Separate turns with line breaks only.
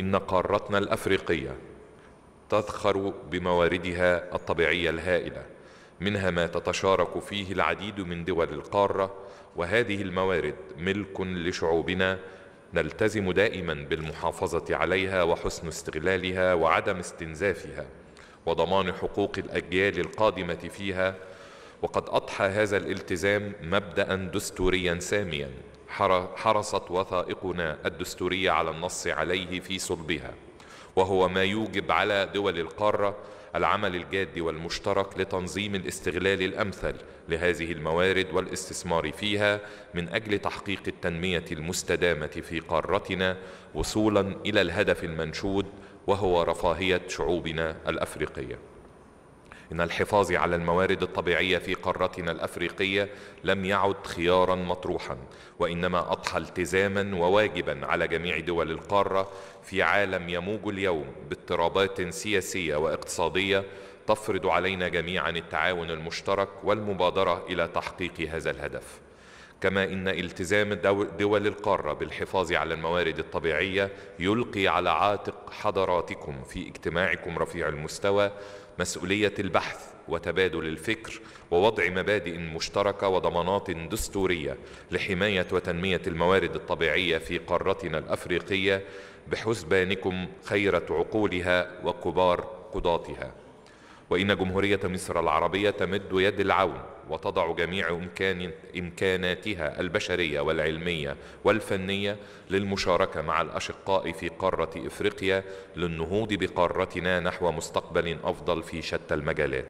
إن قارتنا الأفريقية تذخر بمواردها الطبيعية الهائلة منها ما تتشارك فيه العديد من دول القارة وهذه الموارد ملك لشعوبنا نلتزم دائما بالمحافظة عليها وحسن استغلالها وعدم استنزافها وضمان حقوق الأجيال القادمة فيها وقد أضحى هذا الالتزام مبدأ دستوريا ساميا. حرصت وثائقنا الدستورية على النص عليه في صلبها وهو ما يوجب على دول القارة العمل الجاد والمشترك لتنظيم الاستغلال الأمثل لهذه الموارد والاستثمار فيها من أجل تحقيق التنمية المستدامة في قارتنا وصولا إلى الهدف المنشود وهو رفاهية شعوبنا الأفريقية. إن الحفاظ على الموارد الطبيعية في قارتنا الأفريقية لم يعد خيارا مطروحا وإنما أضحى التزاما وواجبا على جميع دول القارة في عالم يموج اليوم باضطرابات سياسية واقتصادية تفرض علينا جميعا التعاون المشترك والمبادرة إلى تحقيق هذا الهدف. كما إن التزام دول القارة بالحفاظ على الموارد الطبيعية يلقي على عاتق حضراتكم في اجتماعكم رفيع المستوى مسؤولية البحث وتبادل الفكر ووضع مبادئ مشتركة وضمانات دستورية لحماية وتنمية الموارد الطبيعية في قارتنا الأفريقية بحسبانكم خيرة عقولها وكبار قضاتها. وإن جمهورية مصر العربية تمد يد العون وتضع جميع إمكان إمكاناتها البشرية والعلمية والفنية للمشاركة مع الأشقاء في قارة إفريقيا للنهوض بقارتنا نحو مستقبل أفضل في شتى المجالات.